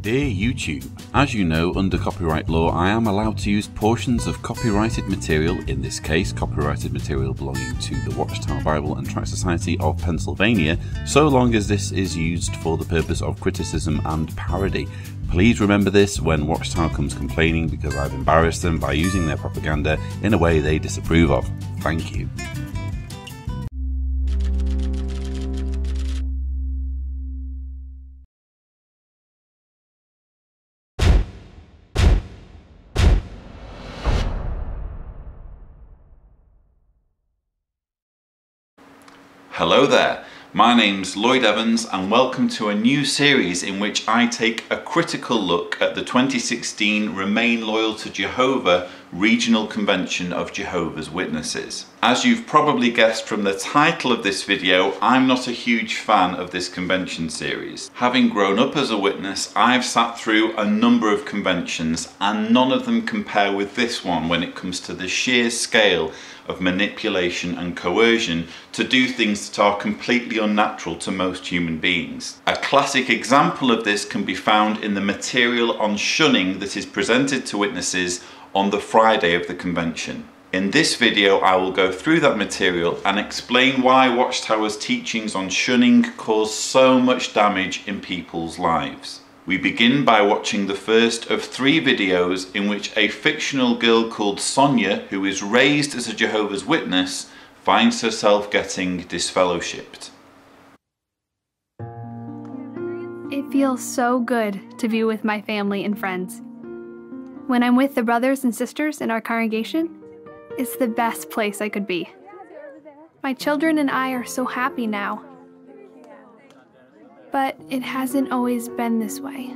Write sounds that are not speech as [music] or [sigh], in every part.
Dear YouTube, as you know, under copyright law, I am allowed to use portions of copyrighted material, in this case, copyrighted material belonging to the Watchtower Bible and Tract Society of Pennsylvania, so long as this is used for the purpose of criticism and parody. Please remember this when Watchtower comes complaining because I've embarrassed them by using their propaganda in a way they disapprove of. Thank you. Hello there, my name's Lloyd Evans and welcome to a new series in which I take a critical look at the 2016 Remain Loyal to Jehovah Regional Convention of Jehovah's Witnesses. As you've probably guessed from the title of this video, I'm not a huge fan of this convention series. Having grown up as a witness, I've sat through a number of conventions and none of them compare with this one when it comes to the sheer scale of manipulation and coercion to do things that are completely unnatural to most human beings. A classic example of this can be found in the material on shunning that is presented to witnesses on the Friday of the convention. In this video I will go through that material and explain why Watchtower's teachings on shunning cause so much damage in people's lives. We begin by watching the first of three videos in which a fictional girl called Sonja, who is raised as a Jehovah's Witness, finds herself getting disfellowshipped. It feels so good to be with my family and friends. When I'm with the brothers and sisters in our congregation, it's the best place I could be. My children and I are so happy now but it hasn't always been this way.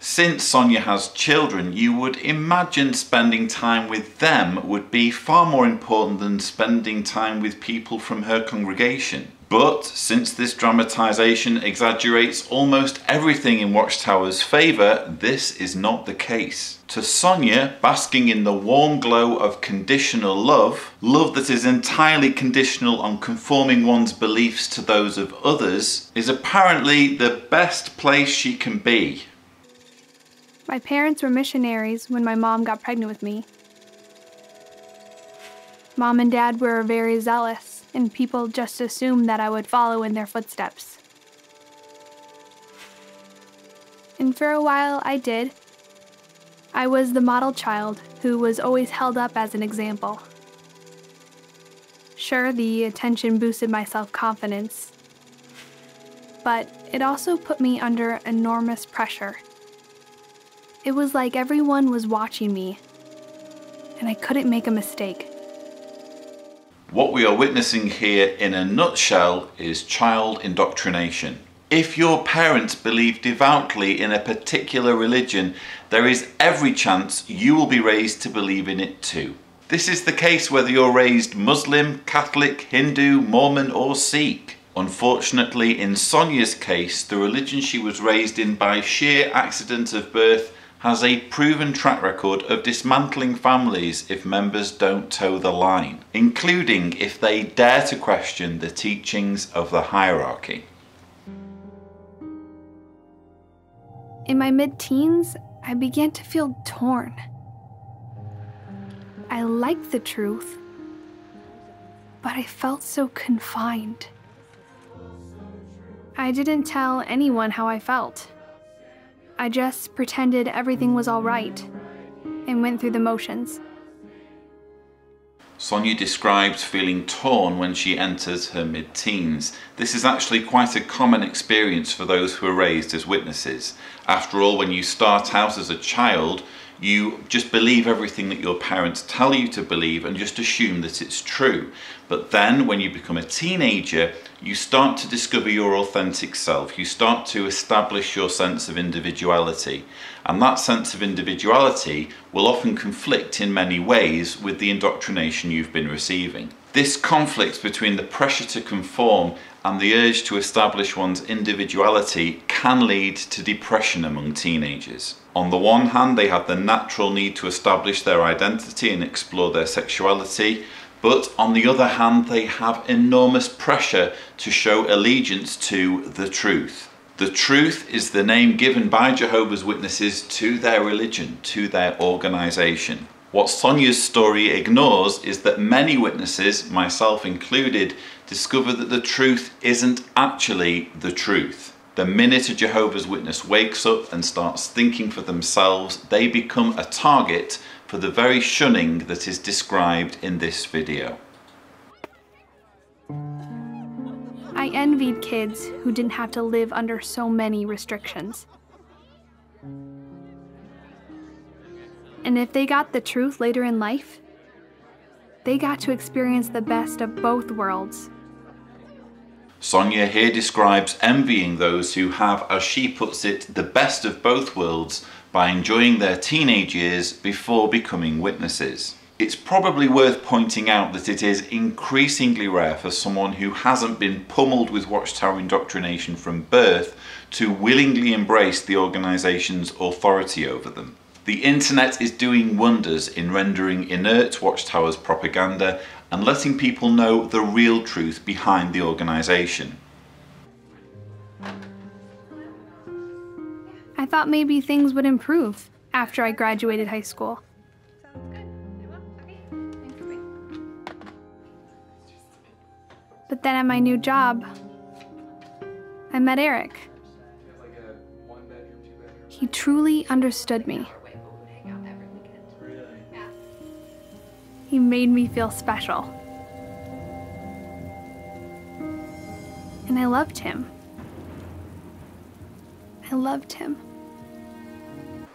Since Sonja has children, you would imagine spending time with them would be far more important than spending time with people from her congregation. But since this dramatisation exaggerates almost everything in Watchtower's favour, this is not the case. To Sonja, basking in the warm glow of conditional love, love that is entirely conditional on conforming one's beliefs to those of others, is apparently the best place she can be. My parents were missionaries when my mom got pregnant with me. Mom and dad were very zealous and people just assumed that I would follow in their footsteps. And for a while, I did. I was the model child who was always held up as an example. Sure, the attention boosted my self confidence, but it also put me under enormous pressure. It was like everyone was watching me, and I couldn't make a mistake. What we are witnessing here in a nutshell is child indoctrination. If your parents believe devoutly in a particular religion, there is every chance you will be raised to believe in it too. This is the case whether you're raised Muslim, Catholic, Hindu, Mormon or Sikh. Unfortunately, in Sonja's case, the religion she was raised in by sheer accident of birth has a proven track record of dismantling families if members don't toe the line, including if they dare to question the teachings of the hierarchy. In my mid teens, I began to feel torn. I liked the truth, but I felt so confined. I didn't tell anyone how I felt. I just pretended everything was all right and went through the motions. Sonja describes feeling torn when she enters her mid-teens. This is actually quite a common experience for those who are raised as witnesses. After all, when you start out as a child, you just believe everything that your parents tell you to believe and just assume that it's true. But then when you become a teenager, you start to discover your authentic self. You start to establish your sense of individuality. And that sense of individuality will often conflict in many ways with the indoctrination you've been receiving. This conflict between the pressure to conform and the urge to establish one's individuality can lead to depression among teenagers. On the one hand, they have the natural need to establish their identity and explore their sexuality, but on the other hand, they have enormous pressure to show allegiance to the truth. The truth is the name given by Jehovah's Witnesses to their religion, to their organization. What Sonja's story ignores is that many witnesses, myself included, discover that the truth isn't actually the truth. The minute a Jehovah's Witness wakes up and starts thinking for themselves, they become a target for the very shunning that is described in this video. I envied kids who didn't have to live under so many restrictions. And if they got the truth later in life, they got to experience the best of both worlds. Sonja here describes envying those who have, as she puts it, the best of both worlds by enjoying their teenage years before becoming witnesses. It's probably worth pointing out that it is increasingly rare for someone who hasn't been pummeled with Watchtower indoctrination from birth to willingly embrace the organisation's authority over them. The internet is doing wonders in rendering inert Watchtower's propaganda and letting people know the real truth behind the organisation. I thought maybe things would improve after I graduated high school. But then at my new job, I met Eric. He truly understood me. He made me feel special. And I loved him. I loved him.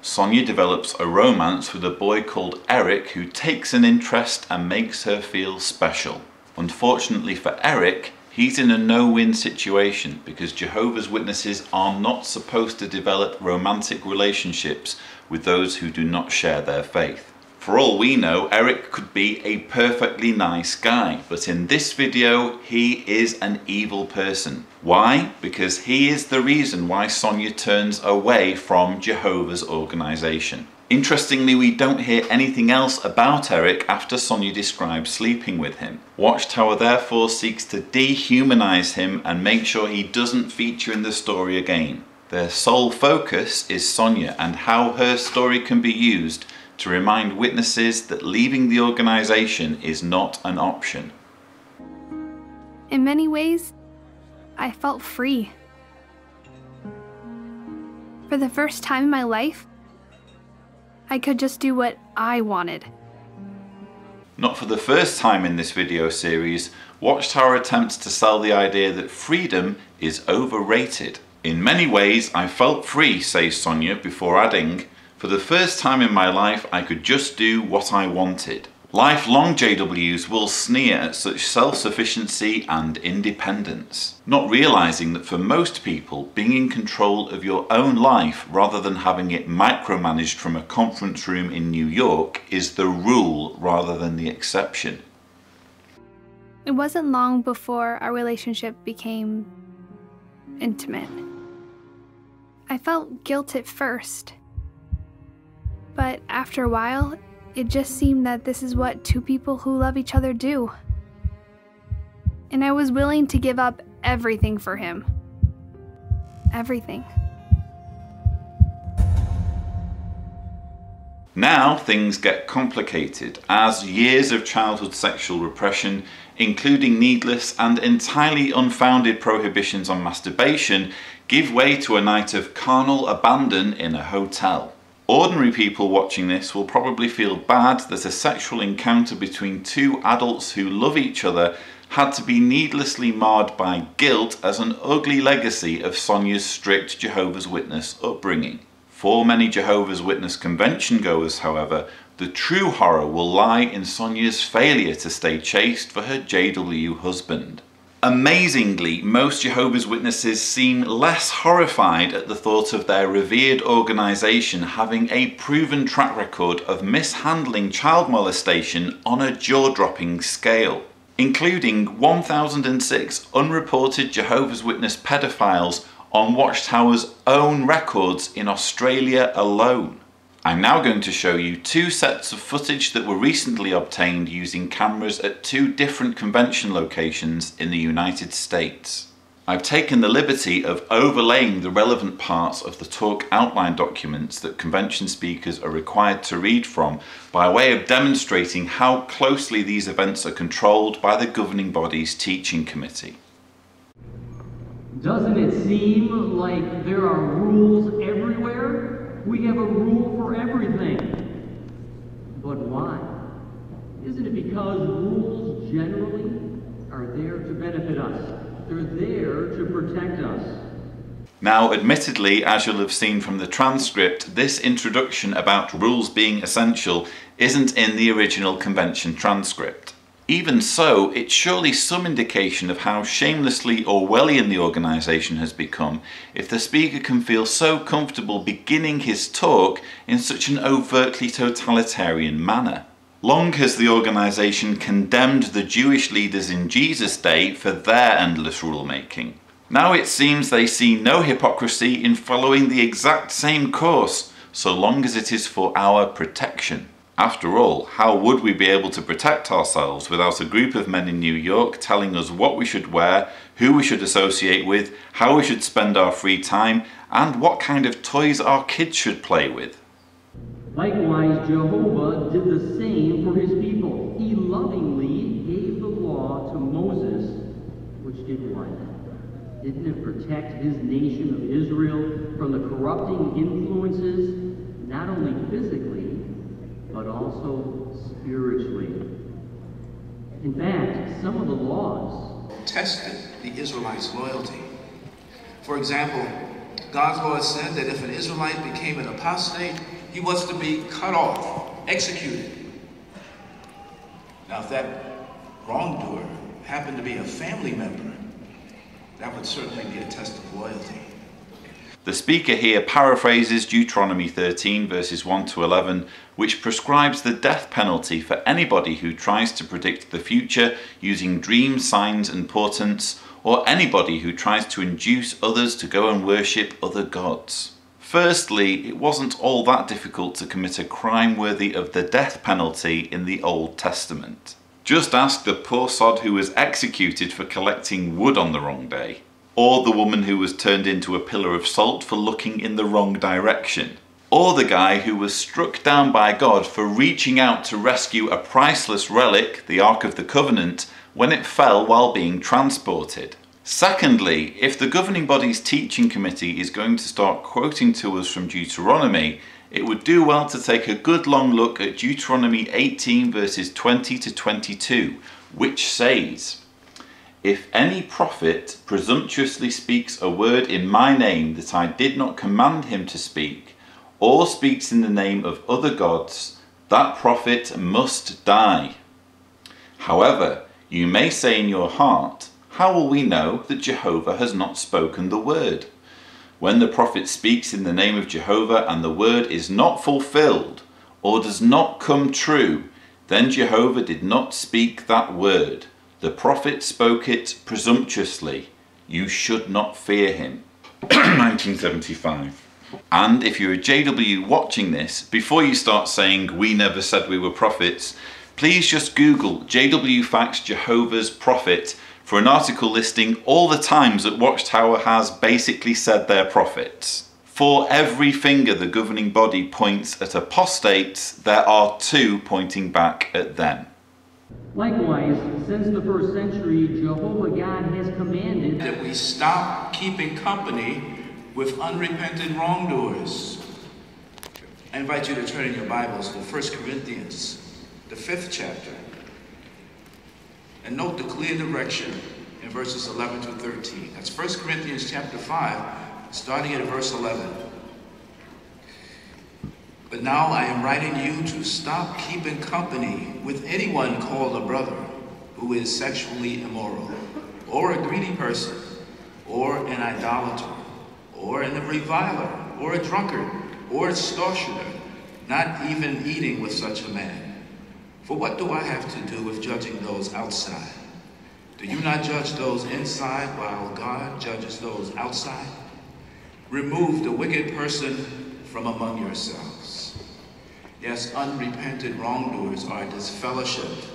Sonja develops a romance with a boy called Eric who takes an interest and makes her feel special. Unfortunately for Eric, he's in a no-win situation because Jehovah's Witnesses are not supposed to develop romantic relationships with those who do not share their faith. For all we know, Eric could be a perfectly nice guy, but in this video, he is an evil person. Why? Because he is the reason why Sonja turns away from Jehovah's organization. Interestingly, we don't hear anything else about Eric after Sonja describes sleeping with him. Watchtower therefore seeks to dehumanize him and make sure he doesn't feature in the story again. Their sole focus is Sonja and how her story can be used to remind witnesses that leaving the organisation is not an option. In many ways, I felt free. For the first time in my life, I could just do what I wanted. Not for the first time in this video series, Watchtower attempts to sell the idea that freedom is overrated. In many ways, I felt free, says Sonja, before adding, for the first time in my life, I could just do what I wanted. Lifelong JWs will sneer at such self-sufficiency and independence, not realizing that for most people, being in control of your own life rather than having it micromanaged from a conference room in New York is the rule rather than the exception. It wasn't long before our relationship became intimate. I felt guilt at first but after a while, it just seemed that this is what two people who love each other do. And I was willing to give up everything for him. Everything. Now things get complicated as years of childhood sexual repression, including needless and entirely unfounded prohibitions on masturbation, give way to a night of carnal abandon in a hotel. Ordinary people watching this will probably feel bad that a sexual encounter between two adults who love each other had to be needlessly marred by guilt as an ugly legacy of Sonja's strict Jehovah's Witness upbringing. For many Jehovah's Witness convention goers, however, the true horror will lie in Sonja's failure to stay chaste for her JW husband. Amazingly, most Jehovah's Witnesses seem less horrified at the thought of their revered organisation having a proven track record of mishandling child molestation on a jaw-dropping scale, including 1,006 unreported Jehovah's Witness pedophiles on Watchtower's own records in Australia alone. I'm now going to show you two sets of footage that were recently obtained using cameras at two different convention locations in the United States. I've taken the liberty of overlaying the relevant parts of the talk outline documents that convention speakers are required to read from by way of demonstrating how closely these events are controlled by the governing body's teaching committee. Doesn't it seem like there are rules everywhere? We have a rule why? Isn't it because rules generally are there to benefit us? They're there to protect us. Now, admittedly, as you'll have seen from the transcript, this introduction about rules being essential isn't in the original convention transcript. Even so, it's surely some indication of how shamelessly Orwellian the organisation has become if the speaker can feel so comfortable beginning his talk in such an overtly totalitarian manner. Long has the organisation condemned the Jewish leaders in Jesus' day for their endless rulemaking. Now it seems they see no hypocrisy in following the exact same course, so long as it is for our protection. After all, how would we be able to protect ourselves without a group of men in New York telling us what we should wear, who we should associate with, how we should spend our free time, and what kind of toys our kids should play with? Likewise, Jehovah did the same for his people. He lovingly gave the law to Moses, which did what? Didn't it protect his nation of Israel from the corrupting influences, not only physically, but also spiritually? In fact, some of the laws tested the Israelites' loyalty. For example, God's law said that if an Israelite became an apostate, he was to be cut off, executed. Now, if that wrongdoer happened to be a family member, that would certainly be a test of loyalty. The speaker here paraphrases Deuteronomy 13, verses 1 to 11, which prescribes the death penalty for anybody who tries to predict the future using dreams, signs, and portents, or anybody who tries to induce others to go and worship other gods. Firstly, it wasn't all that difficult to commit a crime worthy of the death penalty in the Old Testament. Just ask the poor sod who was executed for collecting wood on the wrong day, or the woman who was turned into a pillar of salt for looking in the wrong direction, or the guy who was struck down by God for reaching out to rescue a priceless relic, the Ark of the Covenant, when it fell while being transported. Secondly, if the governing body's teaching committee is going to start quoting to us from Deuteronomy, it would do well to take a good long look at Deuteronomy 18 verses 20 to 22, which says, If any prophet presumptuously speaks a word in my name that I did not command him to speak, or speaks in the name of other gods, that prophet must die. However, you may say in your heart, how will we know that Jehovah has not spoken the word? When the prophet speaks in the name of Jehovah and the word is not fulfilled or does not come true, then Jehovah did not speak that word. The prophet spoke it presumptuously. You should not fear him. [coughs] 1975. And if you're a JW watching this, before you start saying, we never said we were prophets, please just Google JW Facts Jehovah's Prophet for an article listing all the times that Watchtower has basically said their prophets. For every finger the governing body points at apostates, there are two pointing back at them. Likewise, since the first century, Jehovah God has commanded that we stop keeping company with unrepentant wrongdoers. I invite you to turn in your Bibles to 1 Corinthians, the fifth chapter. And note the clear direction in verses 11 to 13. That's 1 Corinthians chapter 5, starting at verse 11. But now I am writing you to stop keeping company with anyone called a brother who is sexually immoral, or a greedy person, or an idolater, or an reviler, or a drunkard, or a extortioner, not even eating with such a man. For what do I have to do with judging those outside? Do you not judge those inside while God judges those outside? Remove the wicked person from among yourselves. Yes, unrepentant wrongdoers are disfellowshipped.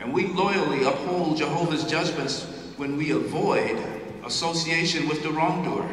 And we loyally uphold Jehovah's judgments when we avoid association with the wrongdoer.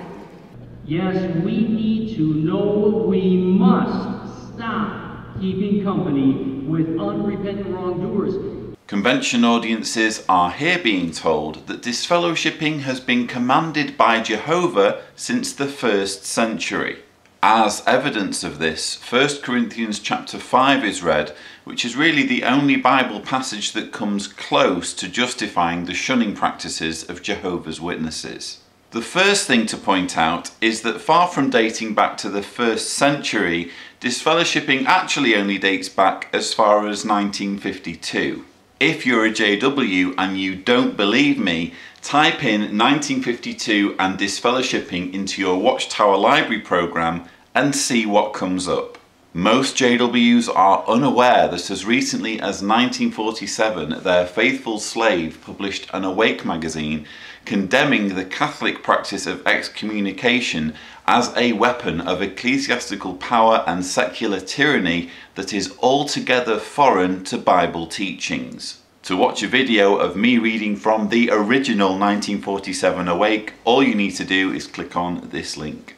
Yes, we need to know we must stop keeping company with unrepentant wrongdoers. Convention audiences are here being told that disfellowshipping has been commanded by Jehovah since the first century. As evidence of this, 1 Corinthians chapter 5 is read, which is really the only Bible passage that comes close to justifying the shunning practices of Jehovah's Witnesses. The first thing to point out is that far from dating back to the first century, disfellowshipping actually only dates back as far as 1952. If you're a JW and you don't believe me, type in 1952 and disfellowshipping into your Watchtower Library program and see what comes up. Most JWs are unaware that as recently as 1947 their faithful slave published an Awake magazine condemning the Catholic practice of excommunication as a weapon of ecclesiastical power and secular tyranny that is altogether foreign to Bible teachings. To watch a video of me reading from the original 1947 Awake, all you need to do is click on this link.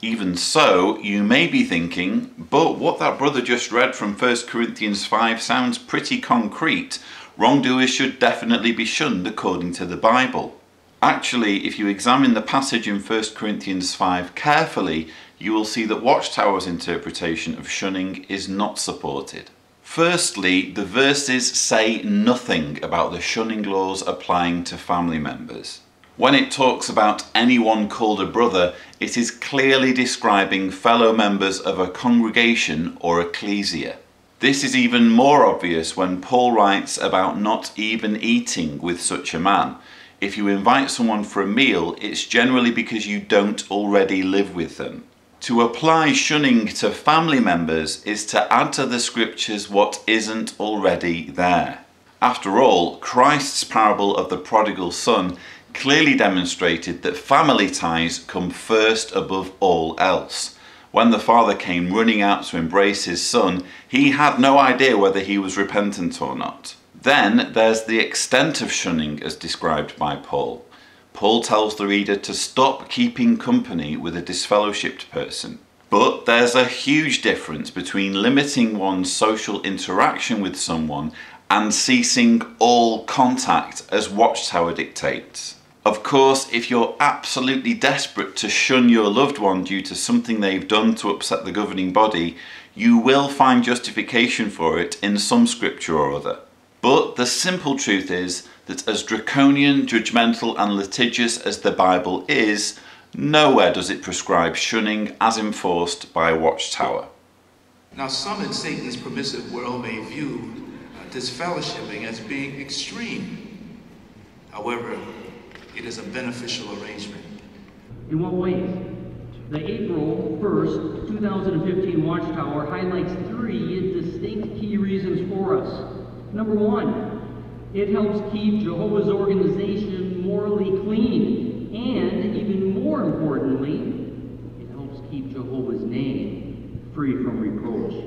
Even so, you may be thinking, but what that brother just read from 1 Corinthians 5 sounds pretty concrete. Wrongdoers should definitely be shunned according to the Bible. Actually, if you examine the passage in 1 Corinthians 5 carefully, you will see that Watchtower's interpretation of shunning is not supported. Firstly, the verses say nothing about the shunning laws applying to family members. When it talks about anyone called a brother, it is clearly describing fellow members of a congregation or ecclesia. This is even more obvious when Paul writes about not even eating with such a man. If you invite someone for a meal, it's generally because you don't already live with them. To apply shunning to family members is to add to the scriptures what isn't already there. After all, Christ's parable of the prodigal son clearly demonstrated that family ties come first above all else. When the father came running out to embrace his son, he had no idea whether he was repentant or not. Then there's the extent of shunning as described by Paul. Paul tells the reader to stop keeping company with a disfellowshipped person. But there's a huge difference between limiting one's social interaction with someone and ceasing all contact as Watchtower dictates. Of course, if you're absolutely desperate to shun your loved one due to something they've done to upset the governing body, you will find justification for it in some scripture or other. But the simple truth is that as draconian, judgmental, and litigious as the Bible is, nowhere does it prescribe shunning as enforced by a watchtower. Now, some in Satan's permissive world may view uh, disfellowshipping as being extreme. However, it is a beneficial arrangement. In what ways? The April 1st, 2015 Watchtower highlights three distinct key reasons for us. Number one, it helps keep Jehovah's organization morally clean. And even more importantly, it helps keep Jehovah's name free from reproach.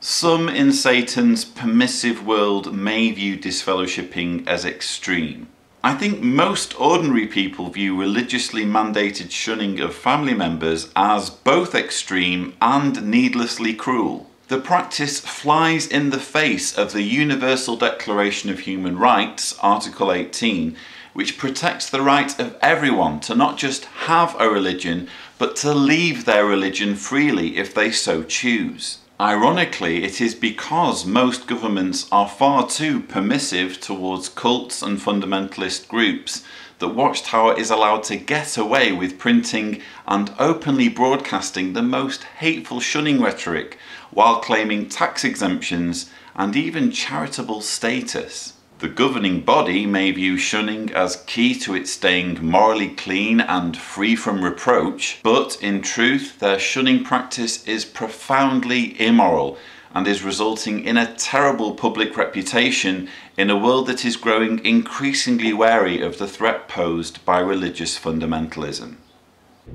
Some in Satan's permissive world may view disfellowshipping as extreme. I think most ordinary people view religiously mandated shunning of family members as both extreme and needlessly cruel. The practice flies in the face of the Universal Declaration of Human Rights, Article 18, which protects the right of everyone to not just have a religion, but to leave their religion freely if they so choose. Ironically, it is because most governments are far too permissive towards cults and fundamentalist groups that Watchtower is allowed to get away with printing and openly broadcasting the most hateful shunning rhetoric while claiming tax exemptions and even charitable status. The governing body may view shunning as key to its staying morally clean and free from reproach, but in truth, their shunning practice is profoundly immoral and is resulting in a terrible public reputation in a world that is growing increasingly wary of the threat posed by religious fundamentalism.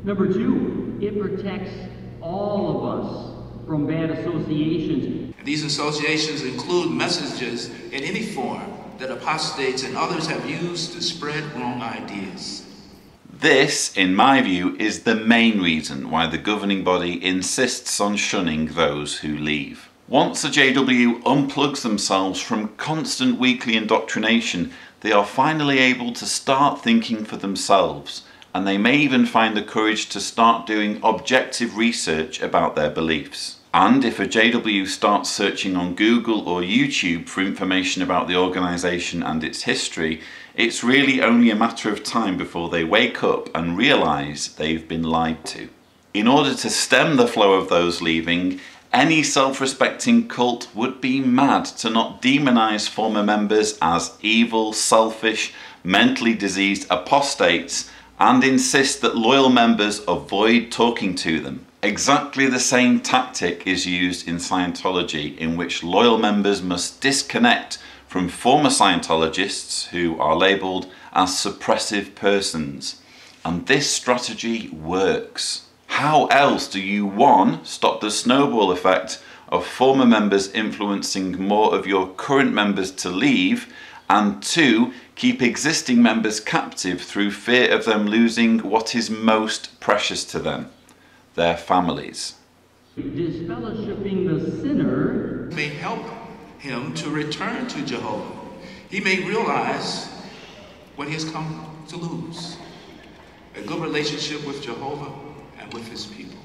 Number two, it protects all of us from bad associations. These associations include messages in any form that apostates and others have used to spread wrong ideas. This, in my view, is the main reason why the governing body insists on shunning those who leave. Once the JW unplugs themselves from constant weekly indoctrination, they are finally able to start thinking for themselves, and they may even find the courage to start doing objective research about their beliefs. And if a JW starts searching on Google or YouTube for information about the organisation and its history, it's really only a matter of time before they wake up and realise they've been lied to. In order to stem the flow of those leaving, any self-respecting cult would be mad to not demonise former members as evil, selfish, mentally diseased apostates and insist that loyal members avoid talking to them. Exactly the same tactic is used in Scientology in which loyal members must disconnect from former Scientologists who are labelled as suppressive persons. And this strategy works. How else do you, one, stop the snowball effect of former members influencing more of your current members to leave, and two, keep existing members captive through fear of them losing what is most precious to them? their families. Disfellowshipping the sinner may help him to return to Jehovah. He may realize what he has come to lose a good relationship with Jehovah and with his people.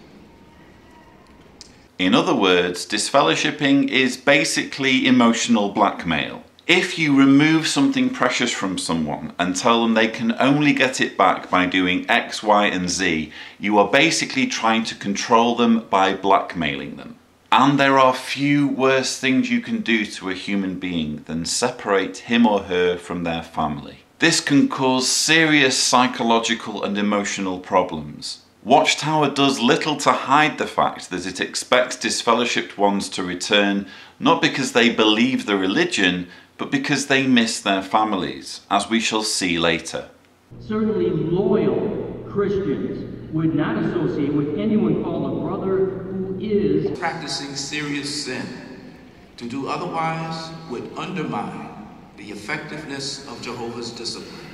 In other words, disfellowshipping is basically emotional blackmail. If you remove something precious from someone and tell them they can only get it back by doing X, Y, and Z, you are basically trying to control them by blackmailing them. And there are few worse things you can do to a human being than separate him or her from their family. This can cause serious psychological and emotional problems. Watchtower does little to hide the fact that it expects disfellowshipped ones to return not because they believe the religion, but because they miss their families, as we shall see later. Certainly loyal Christians would not associate with anyone called a brother who is practicing serious sin. To do otherwise would undermine the effectiveness of Jehovah's discipline.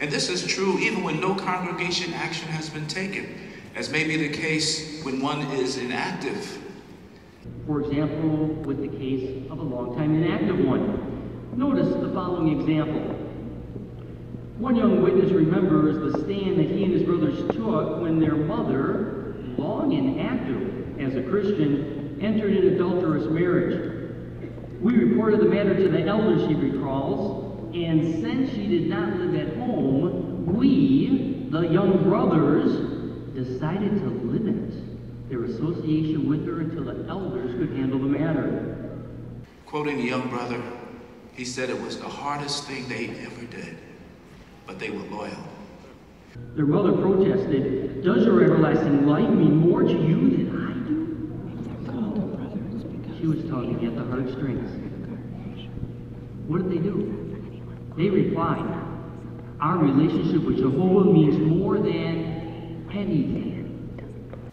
And this is true even when no congregation action has been taken, as may be the case when one is inactive for example, with the case of a long-time inactive one. Notice the following example. One young witness remembers the stand that he and his brothers took when their mother, long inactive as a Christian, entered an adulterous marriage. We reported the matter to the elders, she recalls, and since she did not live at home, we, the young brothers, decided to limit their association with her until the elders could handle the matter. Quoting a young brother, he said it was the hardest thing they ever did, but they were loyal. Their mother protested, Does your everlasting life mean more to you than I do? She was tugging at the heartstrings. What did they do? They replied, Our relationship with Jehovah means more than anything.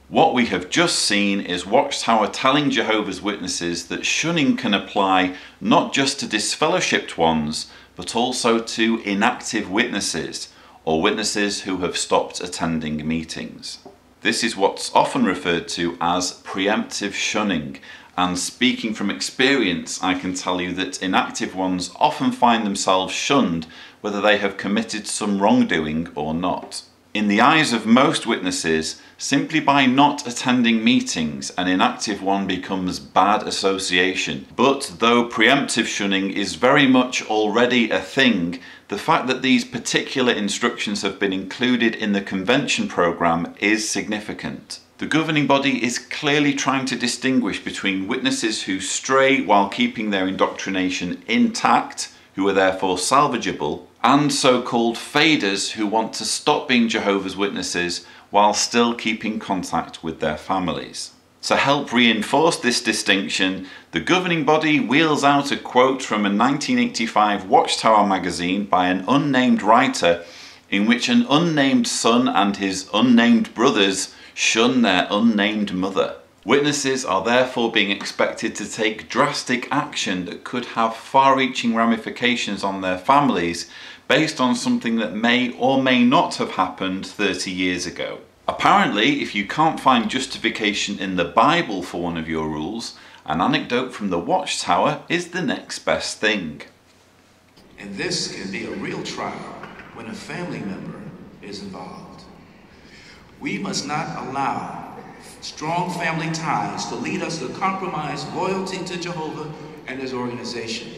What we have just seen is Watchtower telling Jehovah's Witnesses that shunning can apply not just to disfellowshipped ones, but also to inactive witnesses, or witnesses who have stopped attending meetings. This is what's often referred to as preemptive shunning, and speaking from experience, I can tell you that inactive ones often find themselves shunned whether they have committed some wrongdoing or not. In the eyes of most witnesses, simply by not attending meetings, an inactive one becomes bad association. But though preemptive shunning is very much already a thing, the fact that these particular instructions have been included in the convention programme is significant. The governing body is clearly trying to distinguish between witnesses who stray while keeping their indoctrination intact, who are therefore salvageable, and so-called faders who want to stop being Jehovah's Witnesses while still keeping contact with their families. To help reinforce this distinction, the governing body wheels out a quote from a 1985 Watchtower magazine by an unnamed writer in which an unnamed son and his unnamed brothers shun their unnamed mother. Witnesses are therefore being expected to take drastic action that could have far-reaching ramifications on their families based on something that may or may not have happened 30 years ago. Apparently, if you can't find justification in the Bible for one of your rules, an anecdote from the Watchtower is the next best thing. And this can be a real trial when a family member is involved. We must not allow strong family ties to lead us to compromise loyalty to Jehovah and his organization.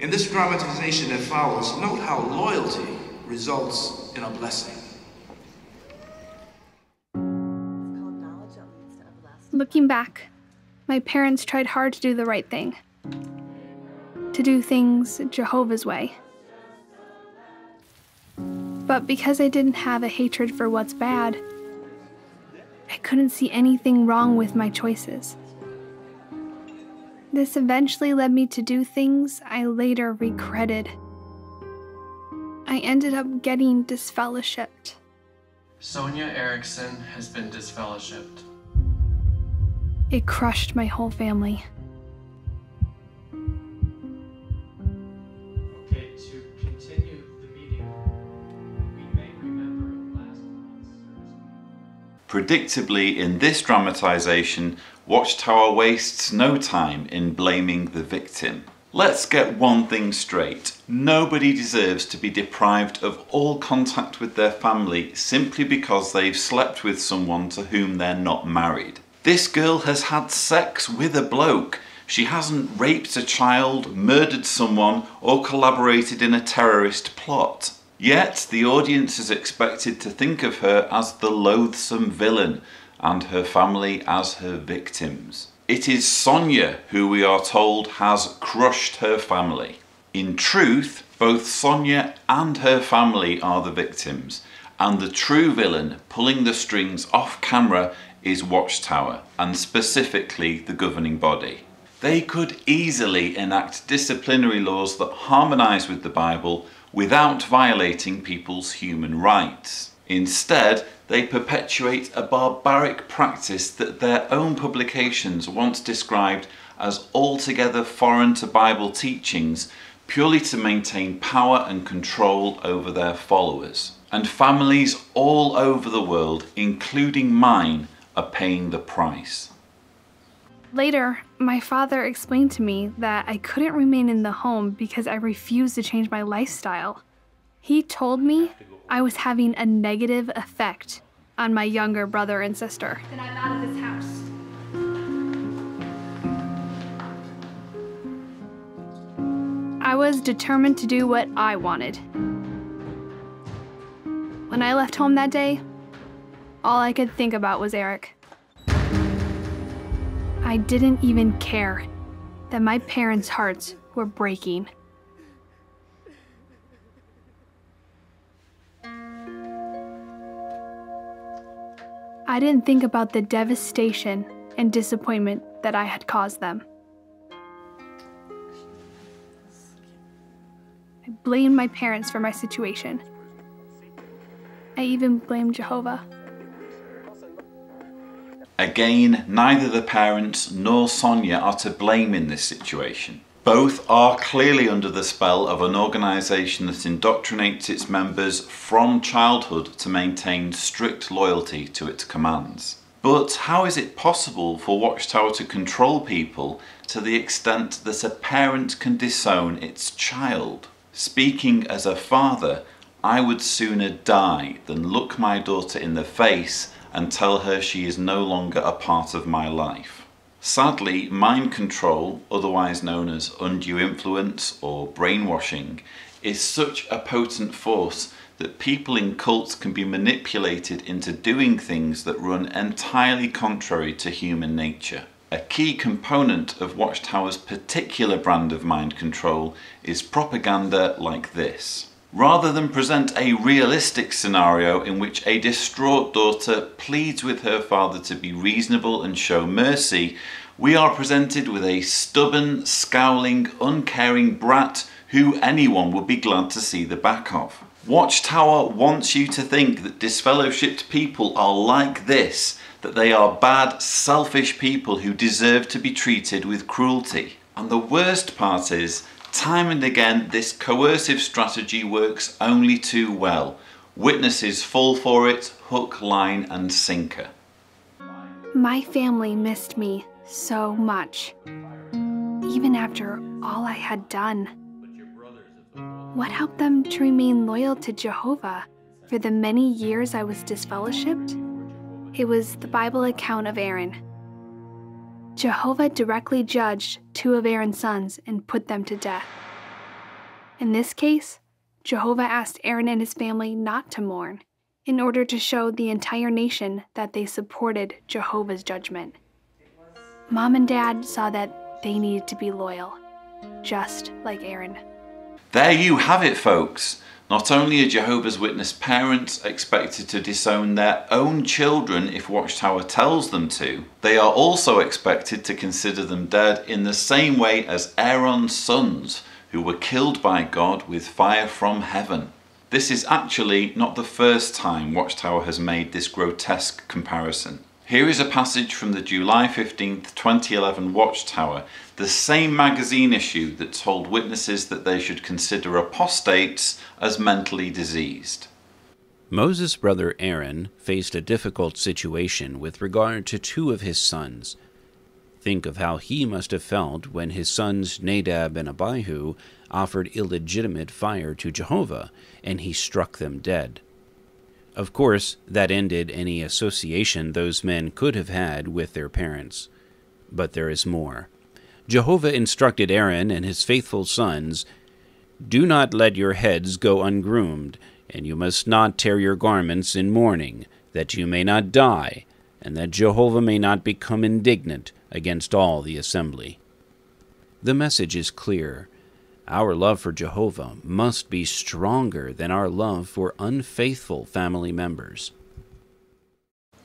In this dramatization that follows, note how loyalty results in a blessing. Looking back, my parents tried hard to do the right thing, to do things Jehovah's way. But because I didn't have a hatred for what's bad, I couldn't see anything wrong with my choices. This eventually led me to do things I later regretted. I ended up getting disfellowshipped. Sonja Erickson has been disfellowshipped. It crushed my whole family. Predictably, in this dramatisation, Watchtower wastes no time in blaming the victim. Let's get one thing straight. Nobody deserves to be deprived of all contact with their family simply because they've slept with someone to whom they're not married. This girl has had sex with a bloke. She hasn't raped a child, murdered someone, or collaborated in a terrorist plot. Yet the audience is expected to think of her as the loathsome villain and her family as her victims. It is Sonja who we are told has crushed her family. In truth, both Sonja and her family are the victims, and the true villain pulling the strings off camera is Watchtower, and specifically the governing body. They could easily enact disciplinary laws that harmonise with the Bible without violating people's human rights. Instead, they perpetuate a barbaric practice that their own publications once described as altogether foreign to Bible teachings purely to maintain power and control over their followers. And families all over the world, including mine, are paying the price. Later, my father explained to me that I couldn't remain in the home because I refused to change my lifestyle. He told me I was having a negative effect on my younger brother and sister. Then I'm out of this house. I was determined to do what I wanted. When I left home that day, all I could think about was Eric. I didn't even care that my parents' hearts were breaking. I didn't think about the devastation and disappointment that I had caused them. I blamed my parents for my situation. I even blamed Jehovah. Again, neither the parents nor Sonja are to blame in this situation. Both are clearly under the spell of an organisation that indoctrinates its members from childhood to maintain strict loyalty to its commands. But how is it possible for Watchtower to control people to the extent that a parent can disown its child? Speaking as a father, I would sooner die than look my daughter in the face and tell her she is no longer a part of my life. Sadly, mind control, otherwise known as undue influence or brainwashing, is such a potent force that people in cults can be manipulated into doing things that run entirely contrary to human nature. A key component of Watchtower's particular brand of mind control is propaganda like this. Rather than present a realistic scenario in which a distraught daughter pleads with her father to be reasonable and show mercy, we are presented with a stubborn, scowling, uncaring brat who anyone would be glad to see the back of. Watchtower wants you to think that disfellowshipped people are like this, that they are bad, selfish people who deserve to be treated with cruelty. And the worst part is, Time and again, this coercive strategy works only too well. Witnesses fall for it, hook, line, and sinker. My family missed me so much, even after all I had done. What helped them to remain loyal to Jehovah for the many years I was disfellowshipped? It was the Bible account of Aaron. Jehovah directly judged two of Aaron's sons and put them to death. In this case, Jehovah asked Aaron and his family not to mourn in order to show the entire nation that they supported Jehovah's judgment. Mom and Dad saw that they needed to be loyal, just like Aaron. There you have it, folks. Not only are Jehovah's Witness parents expected to disown their own children if Watchtower tells them to, they are also expected to consider them dead in the same way as Aaron's sons, who were killed by God with fire from heaven. This is actually not the first time Watchtower has made this grotesque comparison. Here is a passage from the July 15th, 2011 Watchtower, the same magazine issue that told witnesses that they should consider apostates as mentally diseased. Moses' brother Aaron faced a difficult situation with regard to two of his sons. Think of how he must have felt when his sons Nadab and Abihu offered illegitimate fire to Jehovah, and he struck them dead. Of course, that ended any association those men could have had with their parents. But there is more. Jehovah instructed Aaron and his faithful sons Do not let your heads go ungroomed, and you must not tear your garments in mourning, that you may not die, and that Jehovah may not become indignant against all the assembly. The message is clear. Our love for Jehovah must be stronger than our love for unfaithful family members.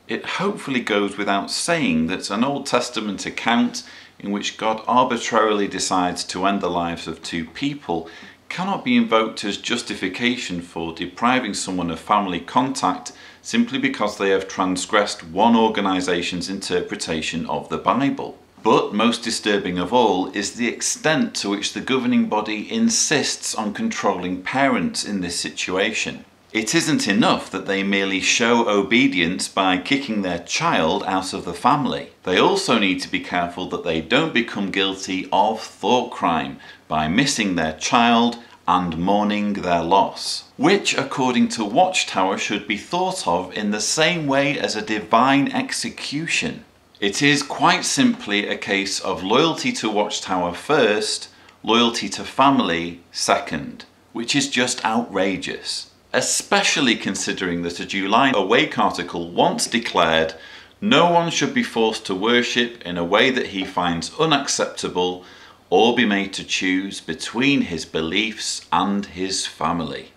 It hopefully goes without saying that an Old Testament account in which God arbitrarily decides to end the lives of two people cannot be invoked as justification for depriving someone of family contact simply because they have transgressed one organisation's interpretation of the Bible. But most disturbing of all is the extent to which the governing body insists on controlling parents in this situation. It isn't enough that they merely show obedience by kicking their child out of the family. They also need to be careful that they don't become guilty of thought crime by missing their child and mourning their loss, which, according to Watchtower, should be thought of in the same way as a divine execution. It is quite simply a case of loyalty to Watchtower first, loyalty to family second, which is just outrageous. Especially considering that a July Awake article once declared no one should be forced to worship in a way that he finds unacceptable or be made to choose between his beliefs and his family.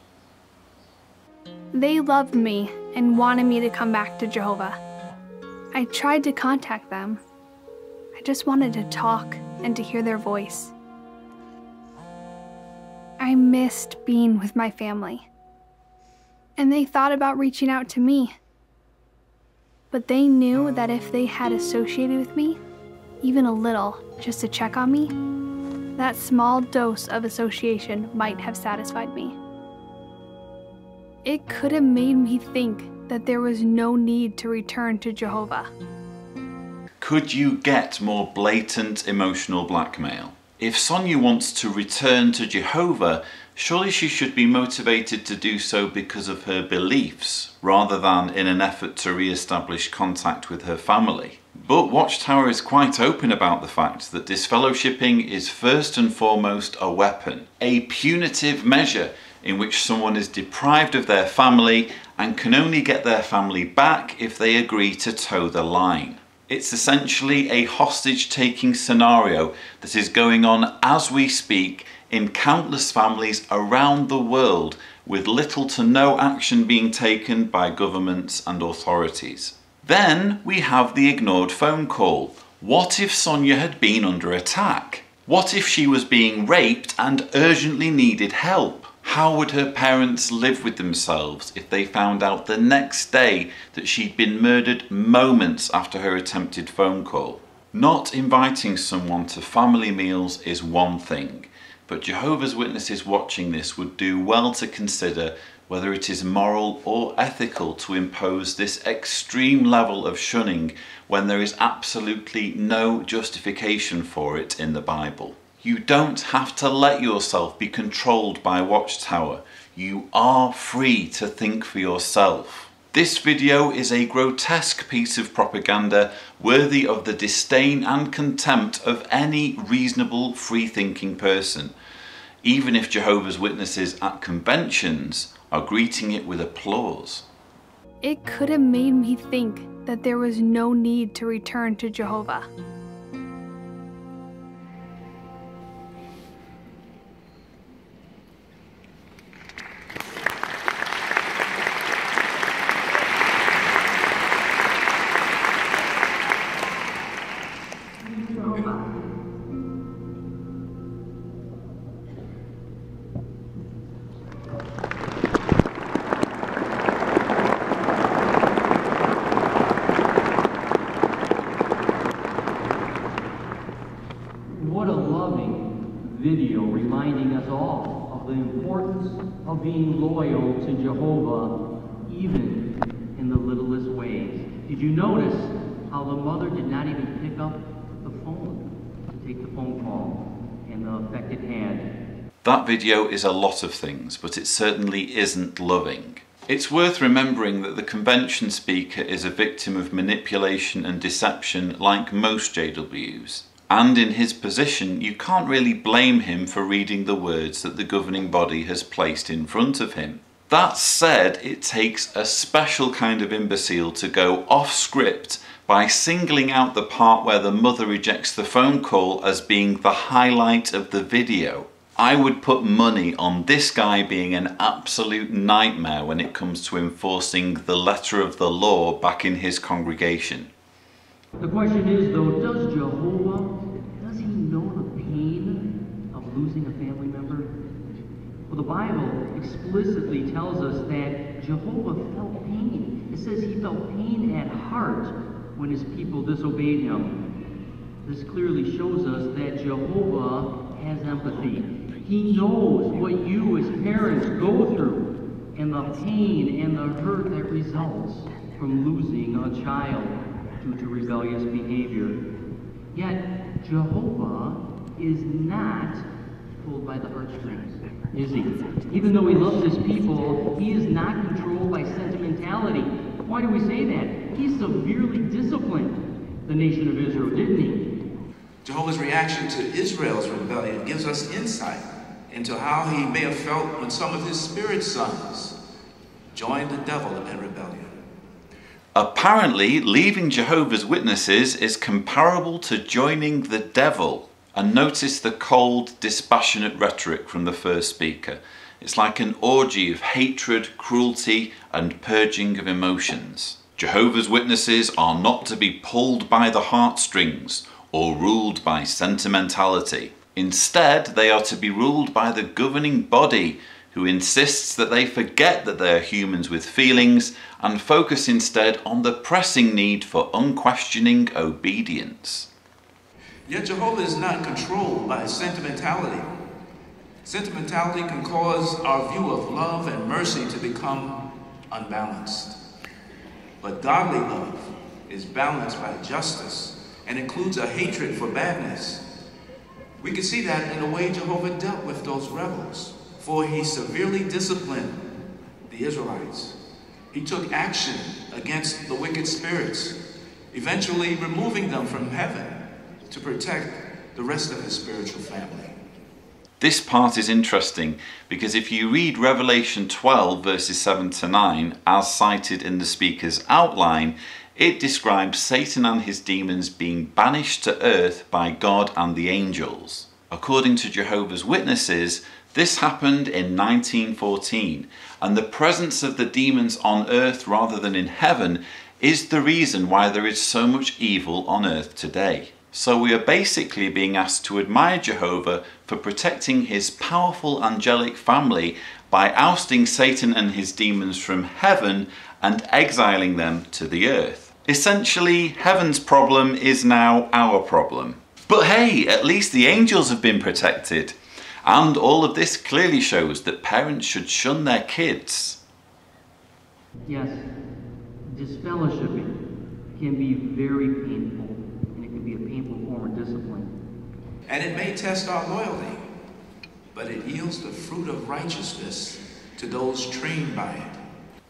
They loved me and wanted me to come back to Jehovah. I tried to contact them. I just wanted to talk and to hear their voice. I missed being with my family. And they thought about reaching out to me. But they knew that if they had associated with me, even a little, just to check on me, that small dose of association might have satisfied me. It could have made me think that there was no need to return to Jehovah. Could you get more blatant emotional blackmail? If Sonja wants to return to Jehovah, surely she should be motivated to do so because of her beliefs, rather than in an effort to re-establish contact with her family. But Watchtower is quite open about the fact that disfellowshipping is first and foremost a weapon, a punitive measure in which someone is deprived of their family and can only get their family back if they agree to toe the line. It's essentially a hostage taking scenario that is going on as we speak in countless families around the world with little to no action being taken by governments and authorities. Then we have the ignored phone call. What if Sonja had been under attack? What if she was being raped and urgently needed help? How would her parents live with themselves if they found out the next day that she'd been murdered moments after her attempted phone call? Not inviting someone to family meals is one thing. but Jehovah's Witnesses watching this would do well to consider whether it is moral or ethical to impose this extreme level of shunning when there is absolutely no justification for it in the Bible. You don't have to let yourself be controlled by Watchtower. You are free to think for yourself. This video is a grotesque piece of propaganda worthy of the disdain and contempt of any reasonable free-thinking person, even if Jehovah's Witnesses at conventions are greeting it with applause. It could have made me think that there was no need to return to Jehovah. Pick up the phone to take the phone call and the effect it had? That video is a lot of things, but it certainly isn't loving. It's worth remembering that the convention speaker is a victim of manipulation and deception like most JWs. And in his position, you can't really blame him for reading the words that the governing body has placed in front of him. That said, it takes a special kind of imbecile to go off script by singling out the part where the mother rejects the phone call as being the highlight of the video. I would put money on this guy being an absolute nightmare when it comes to enforcing the letter of the law back in his congregation. The question is, though, does Jehovah, does he know the pain of losing a family member? Well, the Bible explicitly tells us that Jehovah felt pain. It says he felt pain at heart when his people disobeyed him. This clearly shows us that Jehovah has empathy. He knows what you as parents go through and the pain and the hurt that results from losing a child due to rebellious behavior. Yet, Jehovah is not pulled by the heartstrings, is he? Even though he loves his people, he is not controlled by sentimentality. Why do we say that? He severely disciplined the nation of Israel, didn't he? Jehovah's reaction to Israel's rebellion gives us insight into how he may have felt when some of his spirit sons joined the devil in rebellion. Apparently, leaving Jehovah's Witnesses is comparable to joining the devil. And notice the cold, dispassionate rhetoric from the first speaker. It's like an orgy of hatred, cruelty, and purging of emotions. Jehovah's Witnesses are not to be pulled by the heartstrings or ruled by sentimentality. Instead, they are to be ruled by the governing body who insists that they forget that they are humans with feelings and focus instead on the pressing need for unquestioning obedience. Yet Jehovah is not controlled by sentimentality. Sentimentality can cause our view of love and mercy to become unbalanced. But godly love is balanced by justice and includes a hatred for badness. We can see that in the way Jehovah dealt with those rebels, for he severely disciplined the Israelites. He took action against the wicked spirits, eventually removing them from heaven to protect the rest of his spiritual family. This part is interesting because if you read Revelation 12, verses 7 to 9, as cited in the speaker's outline, it describes Satan and his demons being banished to earth by God and the angels. According to Jehovah's Witnesses, this happened in 1914, and the presence of the demons on earth rather than in heaven is the reason why there is so much evil on earth today. So we are basically being asked to admire Jehovah for protecting his powerful angelic family by ousting Satan and his demons from heaven and exiling them to the earth. Essentially, heaven's problem is now our problem. But hey, at least the angels have been protected. And all of this clearly shows that parents should shun their kids. Yes, disfellowshipping can be very painful, and it can be a painful form of discipline. And it may test our loyalty, but it yields the fruit of righteousness to those trained by it.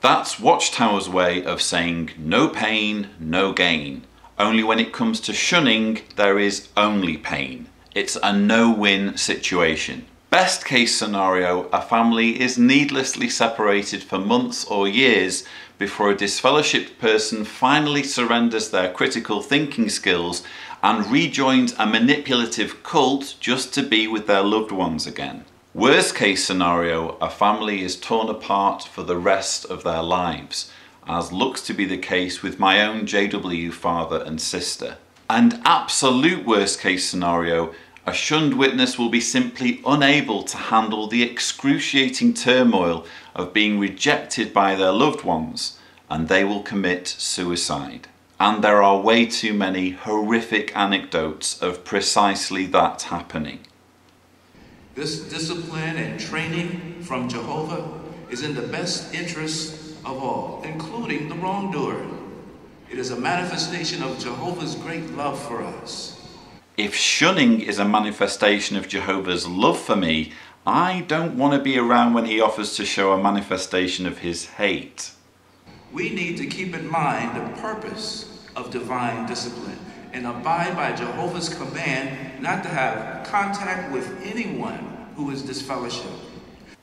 That's Watchtower's way of saying no pain, no gain. Only when it comes to shunning, there is only pain. It's a no win situation. Best case scenario, a family is needlessly separated for months or years before a disfellowshipped person finally surrenders their critical thinking skills and rejoins a manipulative cult just to be with their loved ones again. Worst case scenario, a family is torn apart for the rest of their lives, as looks to be the case with my own JW father and sister. And absolute worst case scenario, a shunned witness will be simply unable to handle the excruciating turmoil of being rejected by their loved ones, and they will commit suicide. And there are way too many horrific anecdotes of precisely that happening. This discipline and training from Jehovah is in the best interest of all, including the wrongdoer. It is a manifestation of Jehovah's great love for us. If shunning is a manifestation of Jehovah's love for me, I don't want to be around when he offers to show a manifestation of his hate. We need to keep in mind the purpose of divine discipline and abide by Jehovah's command not to have contact with anyone who is disfellowship.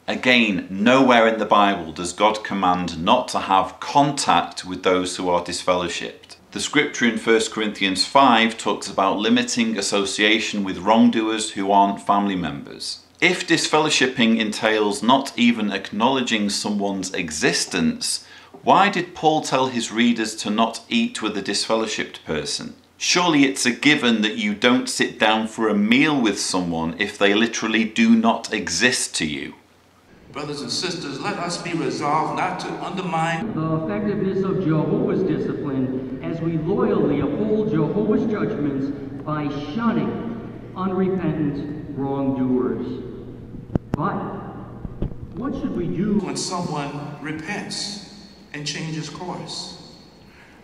Again, nowhere in the Bible does God command not to have contact with those who are disfellowshipped. The scripture in 1 Corinthians 5 talks about limiting association with wrongdoers who aren't family members. If disfellowshipping entails not even acknowledging someone's existence, why did Paul tell his readers to not eat with a disfellowshipped person? Surely it's a given that you don't sit down for a meal with someone if they literally do not exist to you. Brothers and sisters, let us be resolved not to undermine The effectiveness of Jehovah's discipline as we loyally uphold Jehovah's judgments by shunning unrepentant wrongdoers. But what should we do when someone repents and changes course.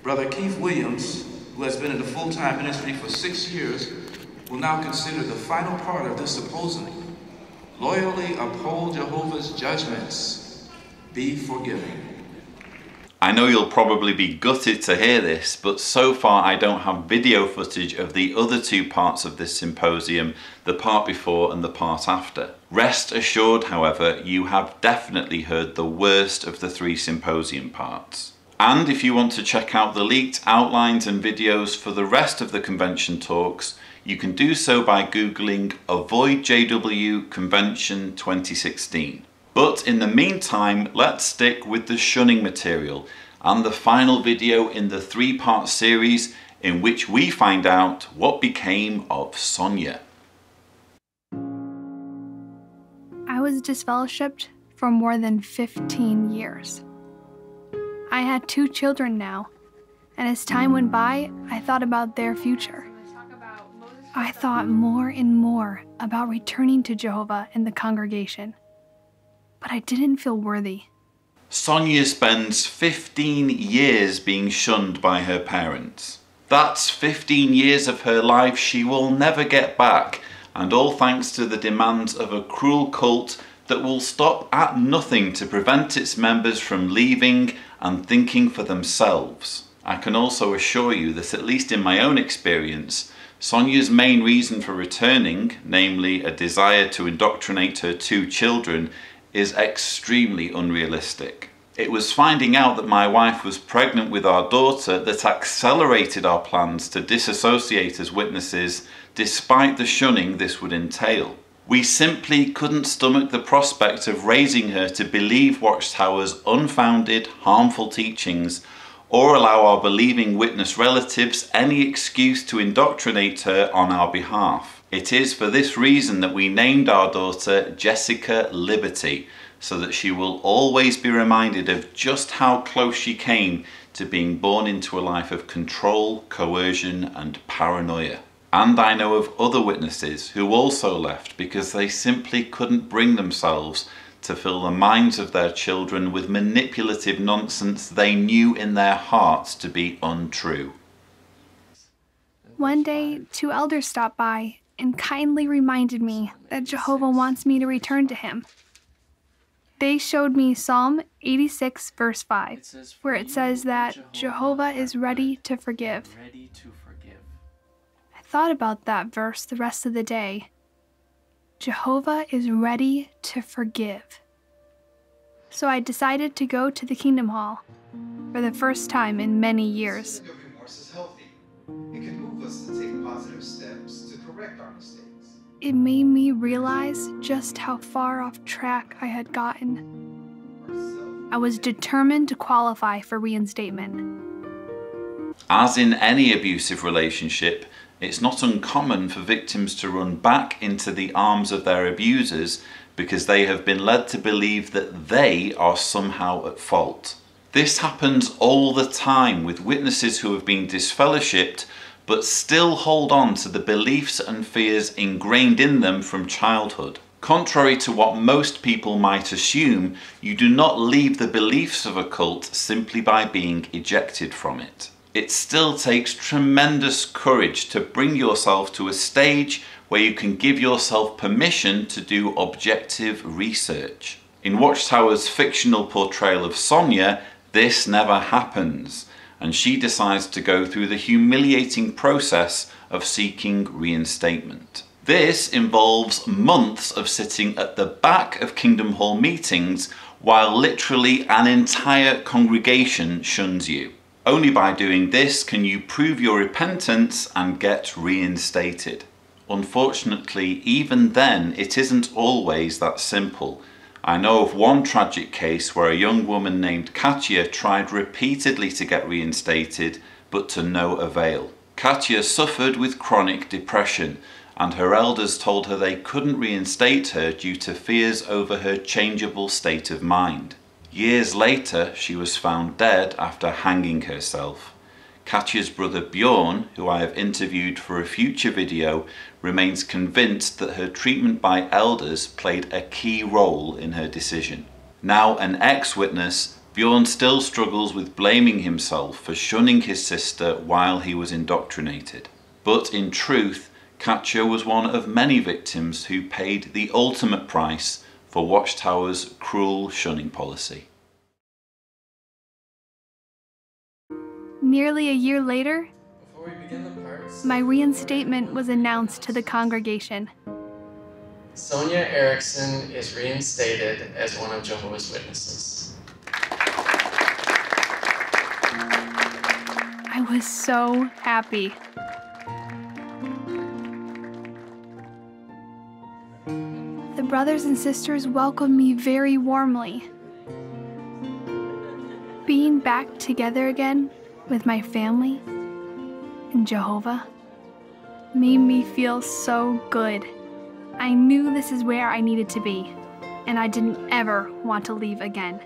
Brother Keith Williams, who has been in the full-time ministry for six years, will now consider the final part of this symposium. Loyally uphold Jehovah's judgments. Be forgiving. I know you'll probably be gutted to hear this, but so far I don't have video footage of the other two parts of this symposium, the part before and the part after. Rest assured, however, you have definitely heard the worst of the three symposium parts. And if you want to check out the leaked outlines and videos for the rest of the convention talks, you can do so by googling Avoid JW Convention 2016. But in the meantime, let's stick with the shunning material and the final video in the three-part series in which we find out what became of Sonja. I was disfellowshipped for more than 15 years. I had two children now, and as time went by, I thought about their future. I thought more and more about returning to Jehovah and the congregation, but I didn't feel worthy. Sonja spends 15 years being shunned by her parents. That's 15 years of her life she will never get back, and all thanks to the demands of a cruel cult that will stop at nothing to prevent its members from leaving and thinking for themselves. I can also assure you that, at least in my own experience, Sonja's main reason for returning, namely a desire to indoctrinate her two children, is extremely unrealistic. It was finding out that my wife was pregnant with our daughter that accelerated our plans to disassociate as witnesses despite the shunning this would entail. We simply couldn't stomach the prospect of raising her to believe Watchtower's unfounded, harmful teachings or allow our believing witness relatives any excuse to indoctrinate her on our behalf. It is for this reason that we named our daughter Jessica Liberty, so that she will always be reminded of just how close she came to being born into a life of control, coercion, and paranoia. And I know of other witnesses who also left because they simply couldn't bring themselves to fill the minds of their children with manipulative nonsense they knew in their hearts to be untrue. One day, two elders stopped by and kindly reminded me that Jehovah wants me to return to him. They showed me Psalm 86, verse 5, where it says that Jehovah is ready to forgive. Ready to forgive. I thought about that verse the rest of the day. Jehovah is ready to forgive. So I decided to go to the Kingdom Hall for the first time in many years. Feeling of remorse is healthy. It can move us to take positive steps to correct our mistakes. It made me realize just how far off track I had gotten. I was determined to qualify for reinstatement. As in any abusive relationship, it's not uncommon for victims to run back into the arms of their abusers because they have been led to believe that they are somehow at fault. This happens all the time with witnesses who have been disfellowshipped but still hold on to the beliefs and fears ingrained in them from childhood. Contrary to what most people might assume, you do not leave the beliefs of a cult simply by being ejected from it. It still takes tremendous courage to bring yourself to a stage where you can give yourself permission to do objective research. In Watchtower's fictional portrayal of Sonja, this never happens, and she decides to go through the humiliating process of seeking reinstatement. This involves months of sitting at the back of Kingdom Hall meetings while literally an entire congregation shuns you. Only by doing this can you prove your repentance and get reinstated. Unfortunately, even then, it isn't always that simple. I know of one tragic case where a young woman named Katya tried repeatedly to get reinstated, but to no avail. Katya suffered with chronic depression, and her elders told her they couldn't reinstate her due to fears over her changeable state of mind. Years later, she was found dead after hanging herself. Katya's brother Bjorn, who I have interviewed for a future video, remains convinced that her treatment by elders played a key role in her decision. Now an ex-witness, Bjorn still struggles with blaming himself for shunning his sister while he was indoctrinated. But in truth, Katya was one of many victims who paid the ultimate price for Watchtower's cruel shunning policy. Nearly a year later, Before we begin the parts, my reinstatement was announced to the congregation. Sonja Erickson is reinstated as one of Jehovah's Witnesses. I was so happy. Brothers and sisters welcomed me very warmly. Being back together again with my family and Jehovah made me feel so good. I knew this is where I needed to be, and I didn't ever want to leave again.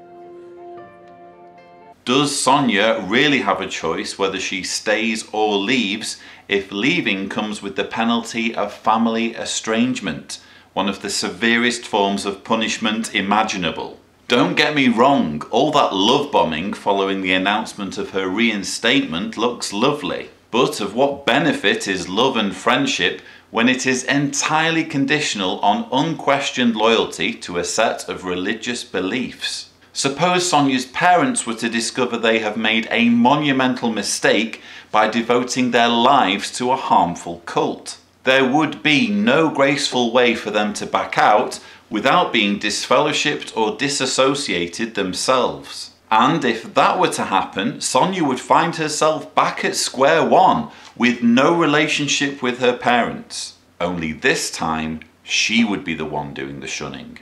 Does Sonja really have a choice whether she stays or leaves if leaving comes with the penalty of family estrangement, one of the severest forms of punishment imaginable? Don't get me wrong, all that love bombing following the announcement of her reinstatement looks lovely. But of what benefit is love and friendship when it is entirely conditional on unquestioned loyalty to a set of religious beliefs? Suppose Sonja's parents were to discover they have made a monumental mistake by devoting their lives to a harmful cult. There would be no graceful way for them to back out without being disfellowshipped or disassociated themselves. And if that were to happen, Sonja would find herself back at square one with no relationship with her parents. Only this time, she would be the one doing the shunning.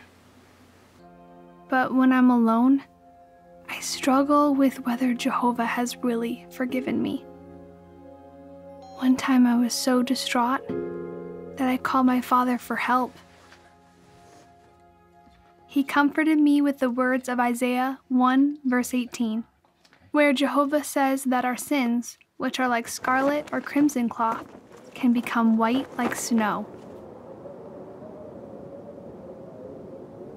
But when I'm alone, I struggle with whether Jehovah has really forgiven me. One time I was so distraught that I called my father for help. He comforted me with the words of Isaiah 1, verse 18, where Jehovah says that our sins, which are like scarlet or crimson cloth, can become white like snow.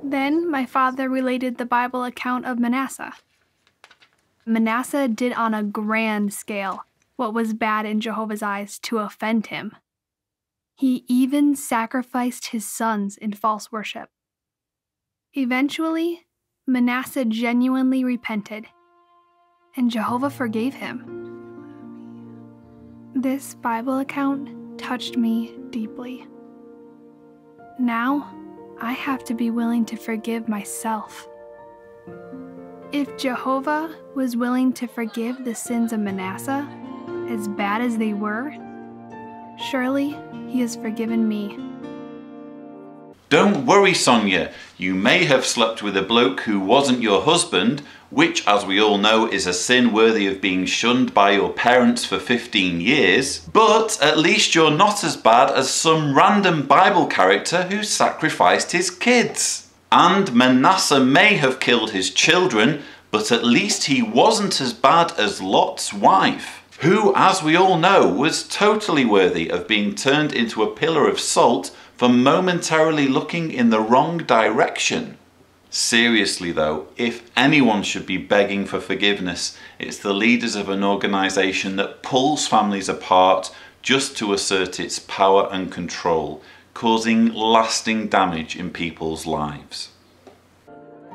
Then my father related the Bible account of Manasseh. Manasseh did on a grand scale what was bad in Jehovah's eyes to offend him. He even sacrificed his sons in false worship. Eventually, Manasseh genuinely repented, and Jehovah forgave him. This Bible account touched me deeply. Now, I have to be willing to forgive myself. If Jehovah was willing to forgive the sins of Manasseh, as bad as they were, surely he has forgiven me. Don't worry, Sonja. You may have slept with a bloke who wasn't your husband, which, as we all know, is a sin worthy of being shunned by your parents for 15 years, but at least you're not as bad as some random Bible character who sacrificed his kids. And Manasseh may have killed his children, but at least he wasn't as bad as Lot's wife, who, as we all know, was totally worthy of being turned into a pillar of salt for momentarily looking in the wrong direction. Seriously though, if anyone should be begging for forgiveness, it's the leaders of an organisation that pulls families apart just to assert its power and control, causing lasting damage in people's lives.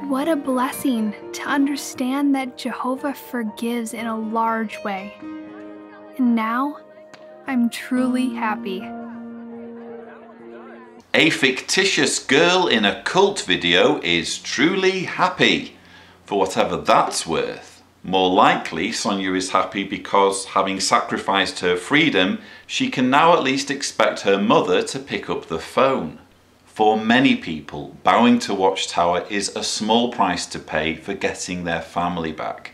What a blessing to understand that Jehovah forgives in a large way. And now, I'm truly happy. A fictitious girl in a cult video is truly happy, for whatever that's worth. More likely, Sonja is happy because, having sacrificed her freedom, she can now at least expect her mother to pick up the phone. For many people, bowing to Watchtower is a small price to pay for getting their family back,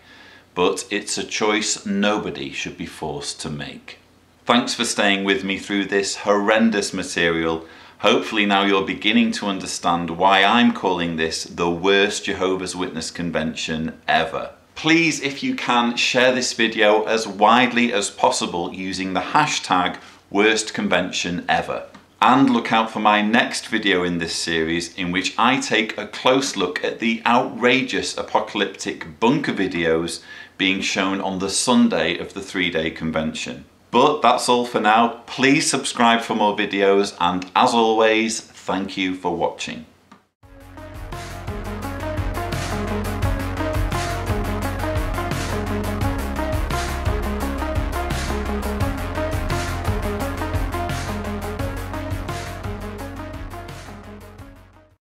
but it's a choice nobody should be forced to make. Thanks for staying with me through this horrendous material Hopefully now you're beginning to understand why I'm calling this the worst Jehovah's Witness convention ever. Please, if you can, share this video as widely as possible using the hashtag worst convention ever. And look out for my next video in this series in which I take a close look at the outrageous apocalyptic bunker videos being shown on the Sunday of the three-day convention. But that's all for now. Please subscribe for more videos and as always, thank you for watching.